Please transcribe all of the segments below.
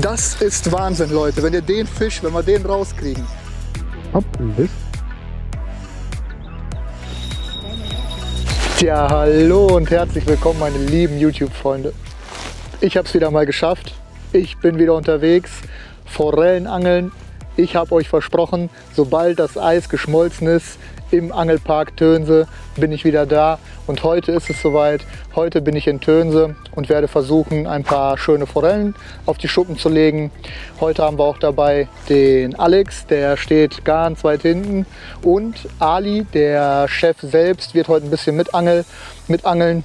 Das ist Wahnsinn, Leute. Wenn ihr den Fisch, wenn wir den rauskriegen. Hopp, Tja, hallo und herzlich willkommen, meine lieben YouTube-Freunde. Ich habe es wieder mal geschafft. Ich bin wieder unterwegs. Forellen angeln. Ich habe euch versprochen, sobald das Eis geschmolzen ist, im Angelpark Tönse bin ich wieder da und heute ist es soweit. Heute bin ich in Tönse und werde versuchen, ein paar schöne Forellen auf die Schuppen zu legen. Heute haben wir auch dabei den Alex, der steht ganz weit hinten und Ali, der Chef selbst, wird heute ein bisschen mitangel, mitangeln.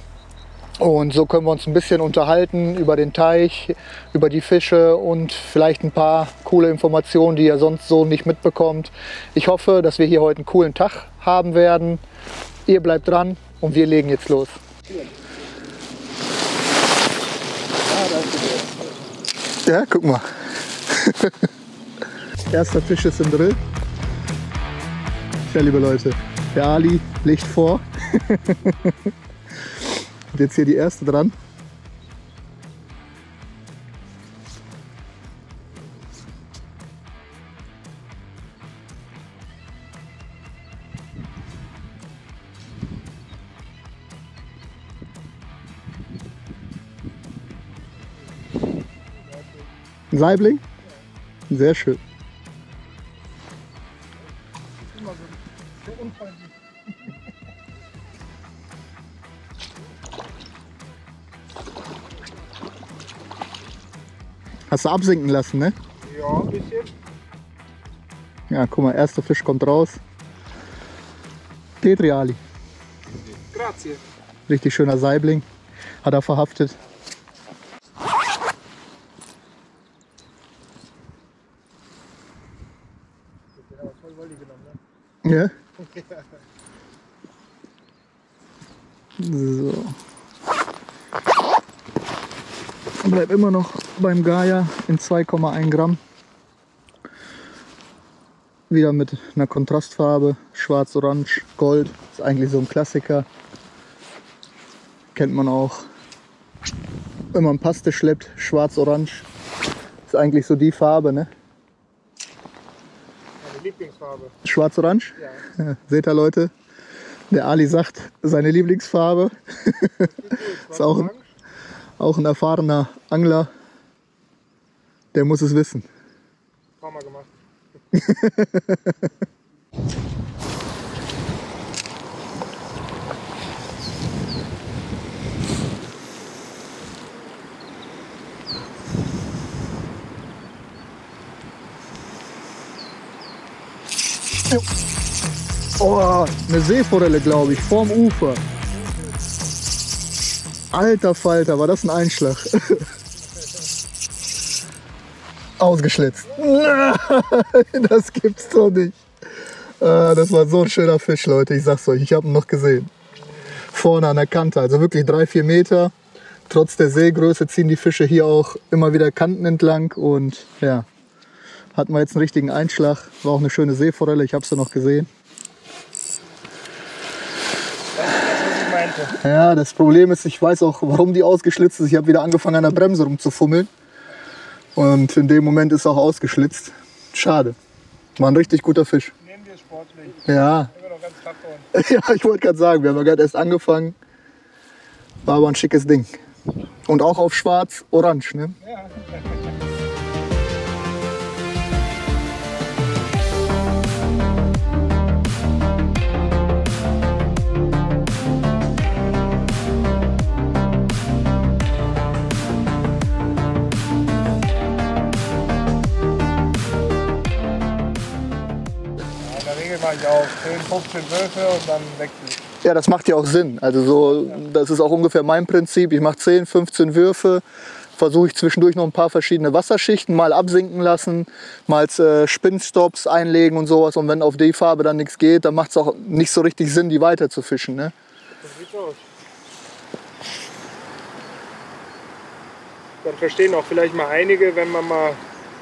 Und so können wir uns ein bisschen unterhalten über den Teich, über die Fische und vielleicht ein paar coole Informationen, die ihr sonst so nicht mitbekommt. Ich hoffe, dass wir hier heute einen coolen Tag haben werden. Ihr bleibt dran und wir legen jetzt los. Ja, guck mal. Erster Fisch ist im Drill. Ja, liebe Leute, der Ali legt vor. Und jetzt hier die erste dran. Ein Saibling? Sehr schön. Hast du absinken lassen, ne? Ja, ein bisschen. Ja, guck mal, erster Fisch kommt raus. Tetriali. Grazie. Richtig schöner Saibling. Hat er verhaftet. Ja? So. Bleib immer noch beim Gaia in 2,1 Gramm. Wieder mit einer Kontrastfarbe, schwarz, orange, gold. Ist eigentlich so ein Klassiker. Kennt man auch. Wenn man Paste schleppt, schwarz-orange. Ist eigentlich so die Farbe, ne? Lieblingsfarbe. Schwarz-orange? Ja. Seht ihr Leute? Der Ali sagt, seine Lieblingsfarbe. Ist auch ein, auch ein erfahrener Angler. Der muss es wissen. Mal gemacht. Oh, eine Seeforelle, glaube ich, vorm Ufer. Alter Falter, war das ein Einschlag. Ausgeschlitzt. Nein, das gibt's doch nicht. Ah, Das war so ein schöner Fisch, Leute. Ich sag's euch, ich habe ihn noch gesehen. Vorne an der Kante, also wirklich drei, vier Meter. Trotz der Seegröße ziehen die Fische hier auch immer wieder Kanten entlang und ja, hatten wir jetzt einen richtigen Einschlag. War auch eine schöne Seeforelle, ich habe sie noch gesehen. Ja, das Problem ist, ich weiß auch, warum die ausgeschlitzt ist. Ich habe wieder angefangen, an der Bremse rumzufummeln. Und in dem Moment ist auch ausgeschlitzt. Schade. War ein richtig guter Fisch. Nehmen wir sportlich. Ja, ja ich wollte gerade sagen, wir haben ja gerade erst angefangen. War aber ein schickes Ding. Und auch auf schwarz-orange. Ne? Ja. 10, 15 Würfe und dann wechsle ich. Ja, das macht ja auch Sinn. Also so, das ist auch ungefähr mein Prinzip. Ich mache 10, 15 Würfe, versuche ich zwischendurch noch ein paar verschiedene Wasserschichten mal absinken lassen, mal äh, Spinnstops einlegen und sowas. Und wenn auf die Farbe dann nichts geht, dann macht es auch nicht so richtig Sinn, die weiter zu fischen. Ne? So sieht's aus. Dann verstehen auch vielleicht mal einige, wenn man mal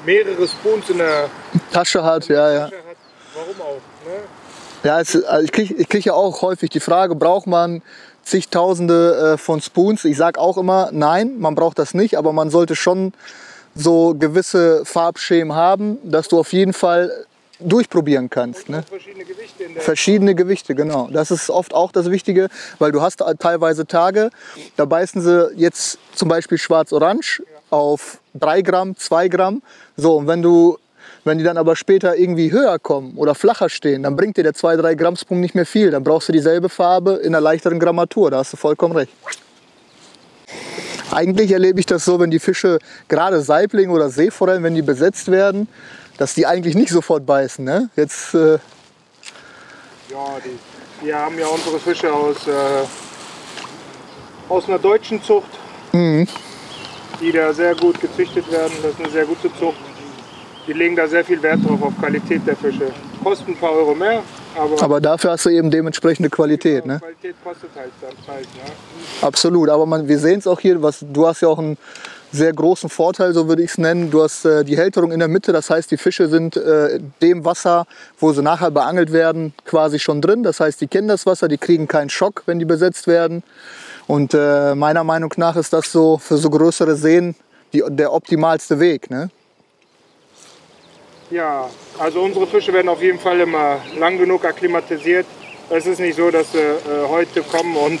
mehrere Spoons in der Tasche hat, ja, ja. Tasche hat, warum auch. Ne? Ja, es, also ich kriege ich krieg ja auch häufig die Frage, braucht man zigtausende äh, von Spoons? Ich sage auch immer, nein, man braucht das nicht, aber man sollte schon so gewisse Farbschemen haben, dass du auf jeden Fall durchprobieren kannst. Ne? Verschiedene Gewichte in der Verschiedene Gewichte, genau. Das ist oft auch das Wichtige, weil du hast teilweise Tage, da beißen sie jetzt zum Beispiel schwarz-orange auf 3 Gramm, 2 Gramm. So, und wenn du wenn die dann aber später irgendwie höher kommen oder flacher stehen, dann bringt dir der 2-3 Gramm Sprung nicht mehr viel. Dann brauchst du dieselbe Farbe in einer leichteren Grammatur. Da hast du vollkommen recht. Eigentlich erlebe ich das so, wenn die Fische, gerade Saibling oder Seeforellen, wenn die besetzt werden, dass die eigentlich nicht sofort beißen. Ne? Jetzt, äh, Ja, die, wir haben ja unsere Fische aus, äh, aus einer deutschen Zucht, die da sehr gut gezüchtet werden. Das ist eine sehr gute Zucht. Die legen da sehr viel Wert drauf, auf Qualität der Fische. Kosten ein paar Euro mehr, aber, aber dafür hast du eben dementsprechende Qualität. Ne? Qualität kostet halt dann Preis. Ne? Absolut, aber man, wir sehen es auch hier, was, du hast ja auch einen sehr großen Vorteil, so würde ich es nennen. Du hast äh, die Hälterung in der Mitte, das heißt, die Fische sind äh, dem Wasser, wo sie nachher beangelt werden, quasi schon drin. Das heißt, die kennen das Wasser, die kriegen keinen Schock, wenn die besetzt werden. Und äh, meiner Meinung nach ist das so für so größere Seen die, der optimalste Weg. Ne? Ja, also unsere Fische werden auf jeden Fall immer lang genug akklimatisiert. Es ist nicht so, dass sie äh, heute kommen und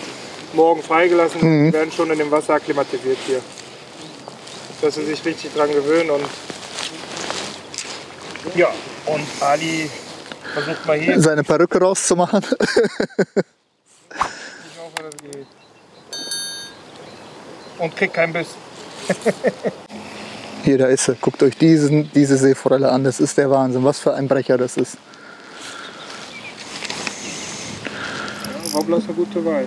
morgen freigelassen Mhm. Werden schon in dem Wasser akklimatisiert hier. Dass sie sich richtig dran gewöhnen und ja, und Ali versucht mal hier. Ich Seine Perücke rauszumachen. hoffe, das geht. Und kriegt keinen Biss. Hier, da ist sie. Guckt euch diesen, diese Seeforelle an. Das ist der Wahnsinn. Was für ein Brecher das ist. Wobbler ist eine gute Wahl.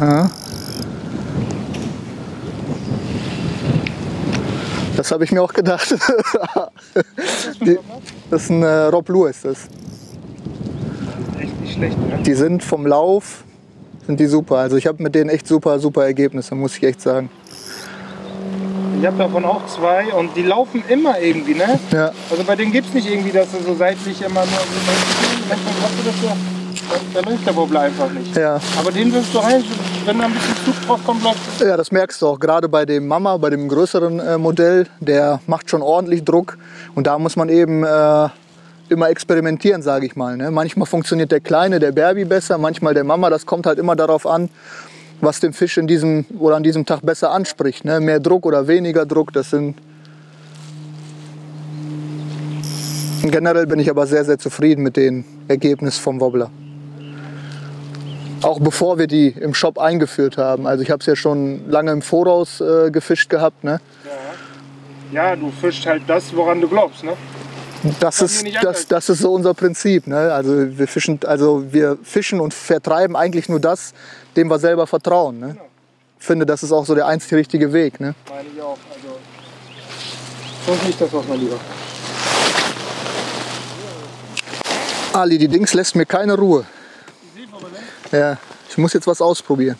Ja. Das habe ich mir auch gedacht. Die, das ist ein äh, Rob Lewis. Das. Echt nicht schlecht, ne? Die sind vom Lauf sind die super. Also ich habe mit denen echt super, super Ergebnisse, muss ich echt sagen. Ich habe davon auch zwei und die laufen immer irgendwie, ne? Ja, Also bei denen gibt es nicht irgendwie, dass sie so seitlich immer nur so manchmal hast du das so. Da, da läuft der Wobbler einfach nicht. ja. Aber den wirst du rein, wenn da ein bisschen Zug drauf kommt, läuft Ja, das merkst du auch gerade bei dem Mama, bei dem größeren äh, Modell. Der macht schon ordentlich Druck und da muss man eben äh, immer experimentieren, sage ich mal. Ne? Manchmal funktioniert der Kleine, der Berbi besser, manchmal der Mama. Das kommt halt immer darauf an, was den Fisch in diesem oder an diesem Tag besser anspricht. Ne? Mehr Druck oder weniger Druck, das sind. Generell bin ich aber sehr, sehr zufrieden mit den Ergebnissen vom Wobbler. Auch bevor wir die im Shop eingeführt haben. Also ich habe es ja schon lange im Voraus äh, gefischt gehabt. Ne? Ja, du fischst halt das, woran du glaubst, ne? Das, ist, das, das ist so unser Prinzip. Ne? Also, wir fischen, also wir fischen und vertreiben eigentlich nur das, dem wir selber vertrauen. Ne? Ich finde, das ist auch so der einzig richtige Weg. Ne? Meine ich auch. Also, so ist nicht das, was man lieber. Ali, die Dings lässt mir keine Ruhe. Ja, ich muss jetzt was ausprobieren.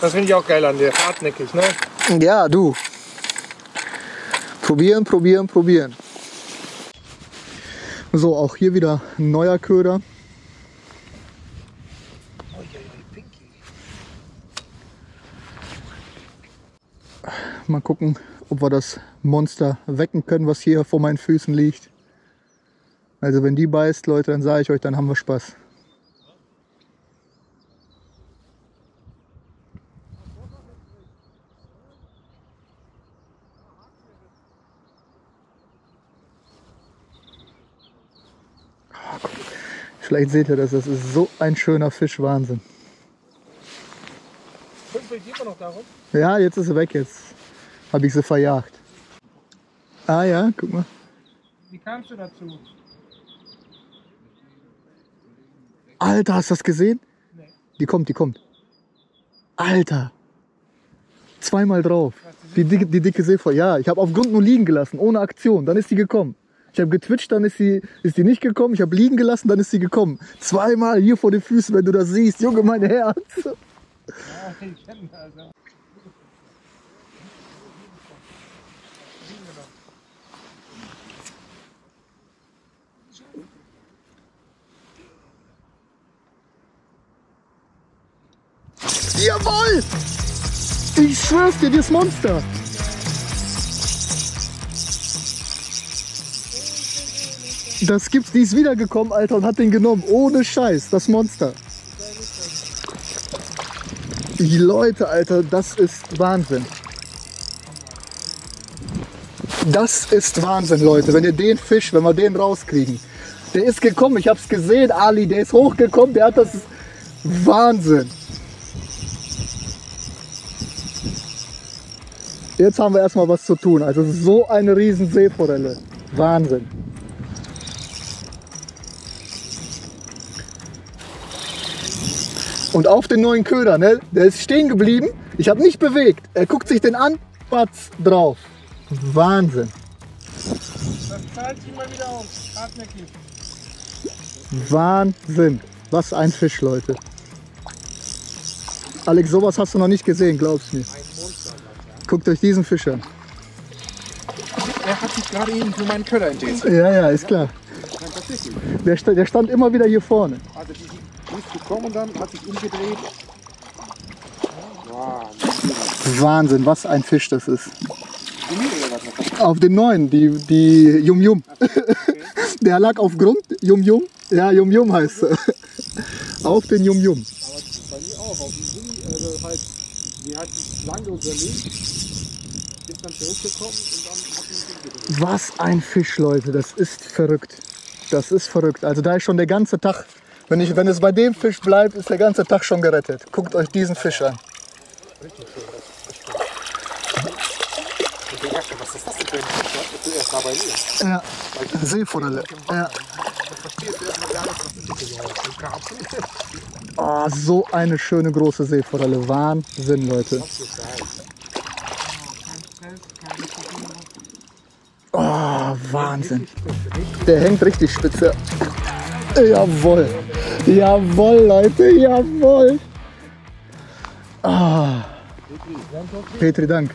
Das finde ich auch geil an dir. Hartnäckig, ne? Ja, du. Probieren, probieren, probieren. So, auch hier wieder ein neuer Köder. Mal gucken, ob wir das Monster wecken können, was hier vor meinen Füßen liegt. Also wenn die beißt, Leute, dann sage ich euch, dann haben wir Spaß. Vielleicht seht ihr das, das ist so ein schöner Fisch, Wahnsinn. Ja, jetzt ist sie weg, jetzt habe ich sie verjagt. Ah ja, guck mal. Wie kamst du dazu? Alter, hast du das gesehen? Die kommt, die kommt. Alter. Zweimal drauf. Die dicke, die dicke Seeforelle. Ja, ich habe auf Grund nur liegen gelassen, ohne Aktion. Dann ist sie gekommen. Ich habe getwitcht, dann ist sie, ist sie nicht gekommen. Ich habe liegen gelassen, dann ist sie gekommen. Zweimal hier vor den Füßen, wenn du das siehst. Junge, mein Herz. Ja, ich kenne das. Ja. Jawohl! Ich schwör's dir, das Monster! Das gibt's, die ist wiedergekommen, Alter, und hat den genommen. Ohne Scheiß, das Monster. Die Leute, Alter, das ist Wahnsinn. Das ist Wahnsinn, Leute. Wenn ihr den Fisch, wenn wir den rauskriegen. Der ist gekommen, ich hab's gesehen, Ali, der ist hochgekommen, der hat das Wahnsinn. Jetzt haben wir erstmal was zu tun. Also so eine riesen Seeforelle. Wahnsinn. Und auf den neuen Köder, ne? der ist stehen geblieben. Ich habe nicht bewegt. Er guckt sich den an, batz drauf. Wahnsinn. Das zahlt sich mal wieder aus. Hartnäckig. Wahnsinn. Was ein Fisch, Leute. Alex, sowas hast du noch nicht gesehen, glaubst mir. Guckt euch diesen Fisch an. Er hat sich gerade eben für meinen Köder entschieden. Ja, ja, ist klar. Der, der stand immer wieder hier vorne. Also ist gekommen und dann hat sich umgedreht. Wahnsinn, was ein Fisch das ist. Auf den neuen, die, die Yum Yum. Der lag auf Grund, Yum Yum. Ja, Yum Yum heißt. Auf den Yum Yum. Aber bei mir auch. Auf dem Sini, also halt, die hat lange überlegt, ist dann zurückgekommen und dann hat sie. Was ein Fisch, Leute. Das ist verrückt. Das ist verrückt. Also da ist schon der ganze Tag, wenn, ich, wenn es bei dem Fisch bleibt, ist der ganze Tag schon gerettet. Guckt euch diesen Fisch an. Was ist das denn erst da bei mir. Ja, Seeforelle. Ja. Oh, so eine schöne große Seeforelle. Wahnsinn, Leute. Oh, Wahnsinn. Der hängt richtig spitze. Jawohl. Jawohl, Leute, jawohl. Ah. Petri, Dank.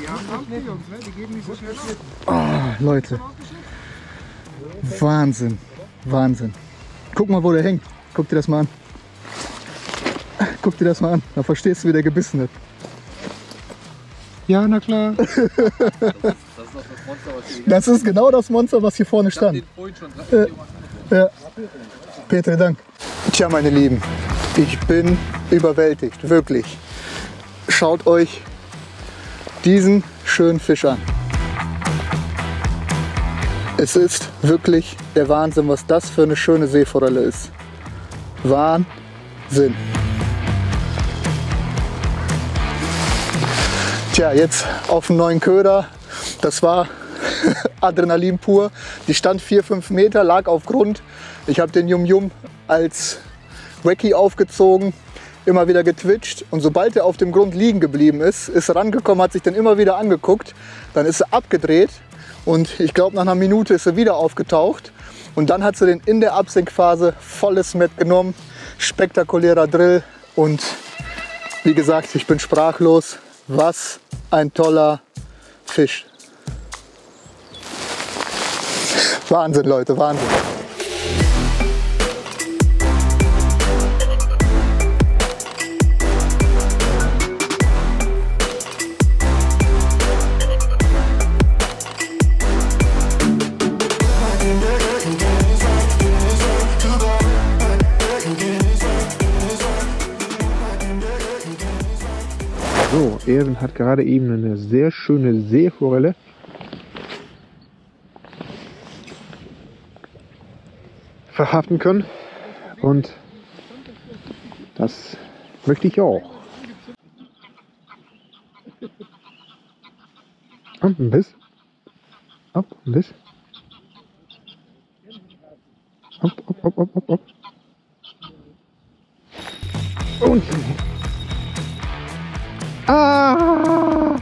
Die haben Angst, die Jungs, ne? Die geben nicht so schnell Schnitt. Ah, Leute. Wahnsinn. Wahnsinn. Guck mal, wo der hängt. Guck dir das mal an. Guck dir das mal an. Dann verstehst du, wie der gebissen hat. Ja, na klar. Das ist doch das Monster, was hier Das ist genau das Monster, was hier vorne stand. Mal Ja. Petri, Dank. Tja, meine Lieben, ich bin überwältigt, wirklich. Schaut euch diesen schönen Fisch an. Es ist wirklich der Wahnsinn, was das für eine schöne Seeforelle ist. Wahnsinn. Tja, jetzt auf dem neuen Köder. Das war Adrenalin pur. Die stand 4-5 Meter, lag auf Grund. Ich habe den Yum Yum als Wacky aufgezogen, immer wieder getwitcht. Und sobald er auf dem Grund liegen geblieben ist, ist er rangekommen, hat sich dann immer wieder angeguckt. Dann ist er abgedreht und ich glaube, nach einer Minute ist er wieder aufgetaucht. Und dann hat sie den in der Absenkphase volles mitgenommen. Spektakulärer Drill. Und wie gesagt, ich bin sprachlos. Was ein toller Fisch. Wahnsinn, Leute, Wahnsinn. Erwin hat gerade eben eine sehr schöne Seeforelle. verhaften können. Und das möchte ich auch. Ab ein Biss. Ab ein Biss. Ab, ab, ab, ab, ab, ab. Und. Ah!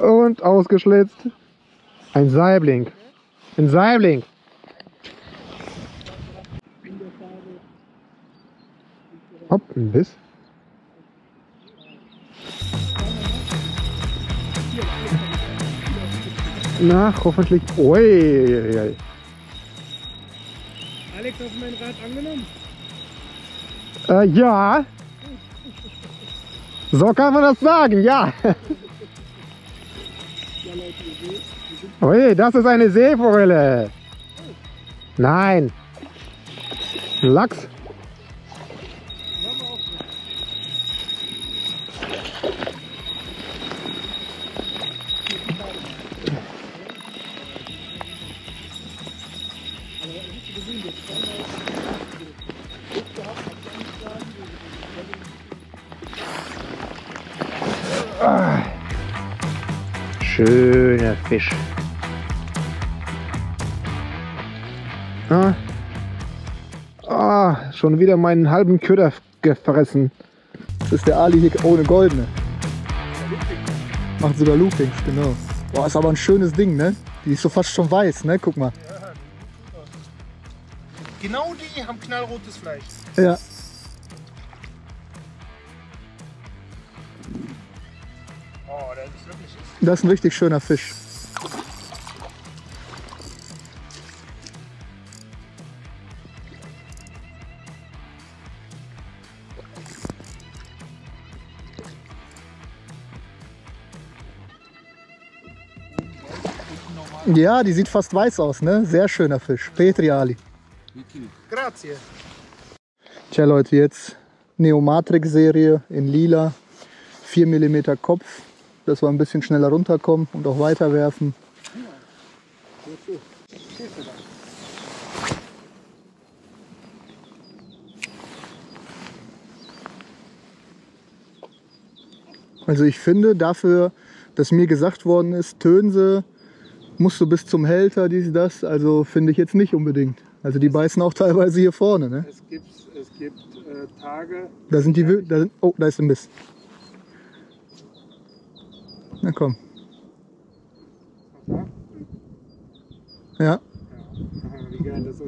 Und ausgeschlitzt. Ein Saibling. Ein Saibling. Hopp, ein Biss. Na, hoffentlich. Ui. Alex, hast du mein Rad angenommen? Äh, ja. So kann man das sagen, ja. Ui, das ist eine Seeforelle. Nein. Ein Lachs. Fisch. Ah. Ah, schon wieder meinen halben Köder gefressen. Das ist der Ali hier ohne Goldene. Macht sogar Loopings, genau. Boah, ist aber ein schönes Ding, ne? Die ist so fast schon weiß, ne? Guck mal. Genau die haben knallrotes Fleisch. Ja. Oh, der ist wirklich. Das ist ein richtig schöner Fisch. Ja, die sieht fast weiß aus, ne? Sehr schöner Fisch. Petri Ali. Grazie. Tja Leute, jetzt Neomatrix-Serie in lila. 4 mm Kopf, dass wir ein bisschen schneller runterkommen und auch weiterwerfen. Also ich finde dafür, dass mir gesagt worden ist, Tönse musst du bis zum Hälter, dies, das, also finde ich jetzt nicht unbedingt. Also die beißen auch teilweise hier vorne, ne? Es gibt, es gibt äh, Tage. Da sind die, da sind, oh, da ist ein Biss. Na komm. Ja,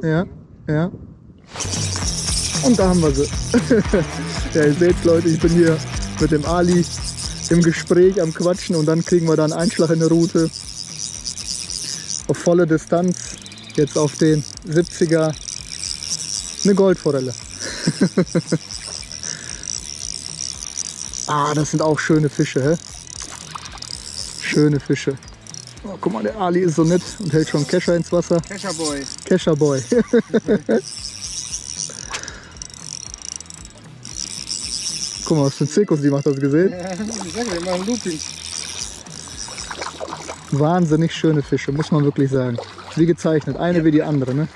ja, ne? ja. Und da haben wir sie. ja, ihr seht Leute, ich bin hier mit dem Ali im Gespräch, am Quatschen und dann kriegen wir da einen Einschlag in der Route. Auf volle Distanz, jetzt auf den 70er, eine Goldforelle. ah, das sind auch schöne Fische, hä? Schöne Fische. Oh, guck mal, der Ali ist so nett und hält schon Kescher ins Wasser. Kescher Boy. Kescher Boy. Guck mal, was für ein Zirkus die macht, hast du gesehen? Ja, ich sag wir machen Looping. Wahnsinnig schöne Fische, muss man wirklich sagen. Wie gezeichnet, eine wie die andere. Ne?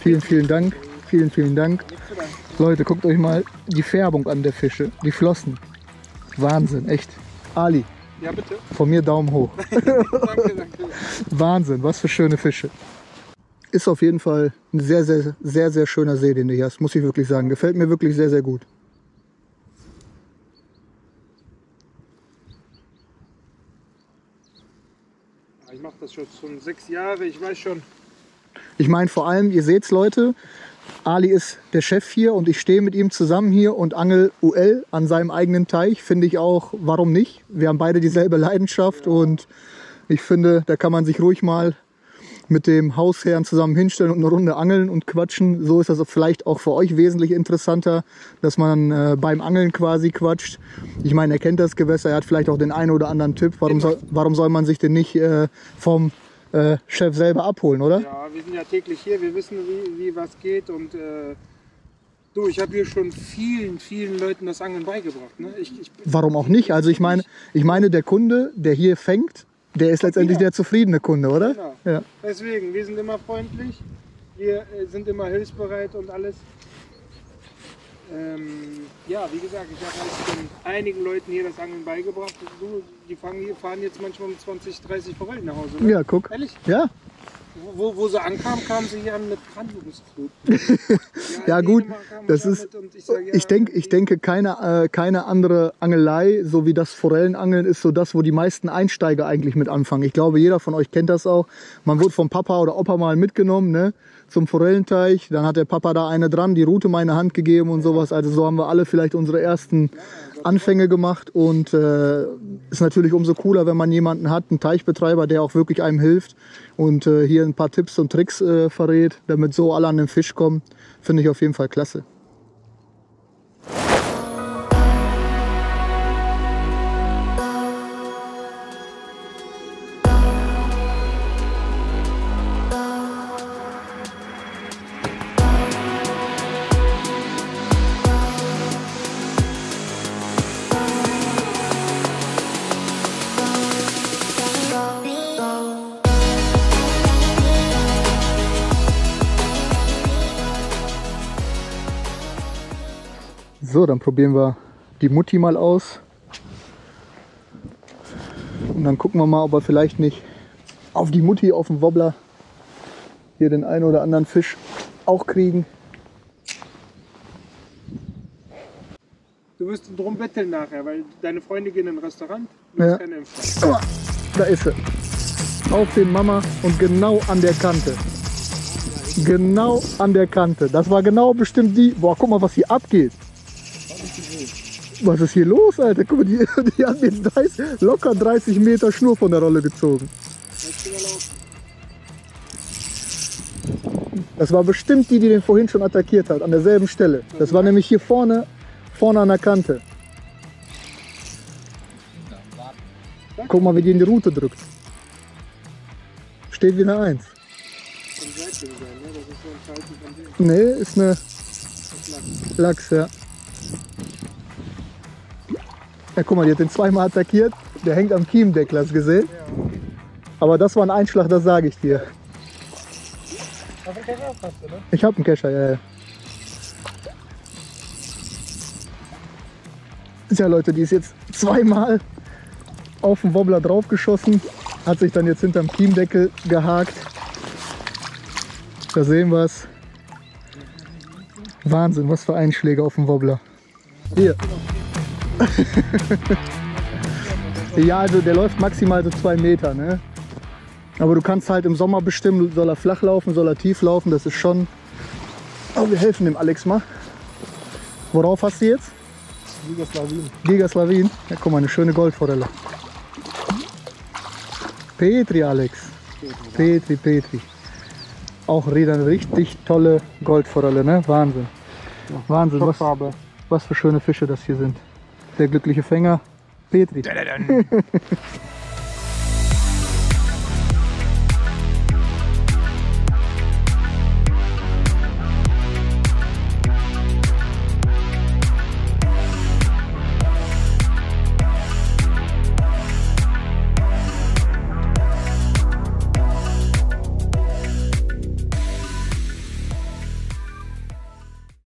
Vielen, vielen Dank. Vielen, vielen Dank. Leute, guckt euch mal die Färbung an der Fische, die Flossen. Wahnsinn, echt. Ali, Ja, bitte. von mir Daumen hoch. danke, danke. Wahnsinn, was für schöne Fische. Ist auf jeden Fall ein sehr, sehr, sehr, sehr schöner See, den du hier hast, muss ich wirklich sagen. Gefällt mir wirklich sehr, sehr gut. Ich mache das schon, sechs Jahre. Ich weiß schon. Ich meine vor allem, ihr seht's Leute, Ali ist der Chef hier und ich stehe mit ihm zusammen hier und angel UL an seinem eigenen Teich. Finde ich auch, warum nicht? Wir haben beide dieselbe Leidenschaft und ich finde, da kann man sich ruhig mal mit dem Hausherrn zusammen hinstellen und eine Runde angeln und quatschen. So ist das vielleicht auch für euch wesentlich interessanter, dass man äh, beim Angeln quasi quatscht. Ich meine, er kennt das Gewässer, er hat vielleicht auch den einen oder anderen Tipp. Warum soll, warum soll man sich denn nicht äh, vom äh, Chef selber abholen, oder? Ja, wir sind ja täglich hier. Wir wissen, wie, wie was geht. Und äh, du, ich habe hier schon vielen, vielen Leuten das Angeln beigebracht. Ne? Ich, ich, Warum auch nicht? Also ich meine, ich meine, der Kunde, der hier fängt, der ist letztendlich Ja. der zufriedene Kunde, oder? Genau. Ja. Deswegen, wir sind immer freundlich. Wir äh, sind immer hilfsbereit und alles. Ähm, ja, wie gesagt, ich habe schon einigen Leuten hier das Angeln beigebracht. Du, die fangen, fahren jetzt manchmal mit 20, 30 Forellen nach Hause. Ne? Ja, guck. Ehrlich? Ja, Wo, wo sie ankamen, kamen sie hier an mit Brandungsflut. Ja, gut, das ist- Ich, sag, ja, ich, denk, ich denke, keine, äh, keine andere Angelei, so wie das Forellenangeln, ist so das, wo die meisten Einsteiger eigentlich mit anfangen. Ich glaube, jeder von euch kennt das auch. Man wird vom Papa oder Opa mal mitgenommen ne, zum Forellenteich. Dann hat der Papa da eine dran, die Route mal in die Hand gegeben und sowas. Also so haben wir alle vielleicht unsere ersten Anfänge gemacht. Und äh, ist natürlich umso cooler, wenn man jemanden hat, einen Teichbetreiber, der auch wirklich einem hilft und äh, hier ein paar Tipps und Tricks äh, verrät, damit so alle an den Fisch kommen. Finde ich auf jeden Fall klasse. Dann probieren wir die Mutti mal aus. Und dann gucken wir mal, ob wir vielleicht nicht auf die Mutti, auf den Wobbler hier den einen oder anderen Fisch auch kriegen. Du wirst drum betteln nachher, weil deine Freunde gehen in ein Restaurant. Du Ja. keine da ist sie. Auf den Mama und genau an der Kante. Genau an der Kante. Das war genau bestimmt die. Boah, guck mal, was hier abgeht. Was ist hier los, Alter? Guck mal, die, die hat jetzt 30, locker 30 Meter Schnur von der Rolle gezogen. Das war bestimmt die, die den vorhin schon attackiert hat, an derselben Stelle. Das war nämlich hier vorne, vorne an der Kante. Guck mal, wie die in die Route drückt. Steht wie eine Eins. Ne? Nee, ist eine Lachs, ja. Ja, guck mal, die hat den zweimal attackiert. Der hängt am Kiemdeckel, hast du gesehen? Aber das war ein Einschlag, das sage ich dir. Auf den Kescher hast du, ne? Ich habe einen Kescher, ja, ja. Tja, Leute, die ist jetzt zweimal auf den Wobbler draufgeschossen, hat sich dann jetzt hinterm Kiemdeckel gehakt. Da sehen wir es. Wahnsinn, was für Einschläge auf dem Wobbler. Hier. ja, also der läuft maximal so zwei Meter, ne? Aber du kannst halt im Sommer bestimmen, soll er flach laufen, soll er tief laufen, das ist schon. Oh, wir helfen dem Alex mal. Worauf hast du jetzt? Jugoslawien. Gigaslavin. Ja, guck mal, eine schöne Goldforelle. Petri, Alex. Petri, Petri. Auch eine richtig tolle Goldforelle, ne? Wahnsinn. Wahnsinn, was, was für schöne Fische das hier sind. Der glückliche Fänger, Petri.